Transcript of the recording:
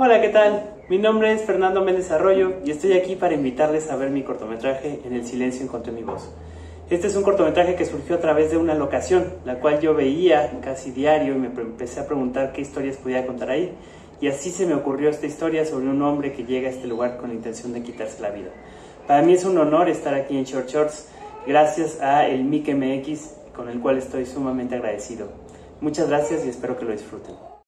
Hola, ¿qué tal? Mi nombre es Fernando Méndez Arroyo y estoy aquí para invitarles a ver mi cortometraje En el silencio encontré mi voz. Este es un cortometraje que surgió a través de una locación, la cual yo veía casi diario y me empecé a preguntar qué historias podía contar ahí. Y así se me ocurrió esta historia sobre un hombre que llega a este lugar con la intención de quitarse la vida. Para mí es un honor estar aquí en Short Shorts, gracias a el MIC MX, con el cual estoy sumamente agradecido. Muchas gracias y espero que lo disfruten.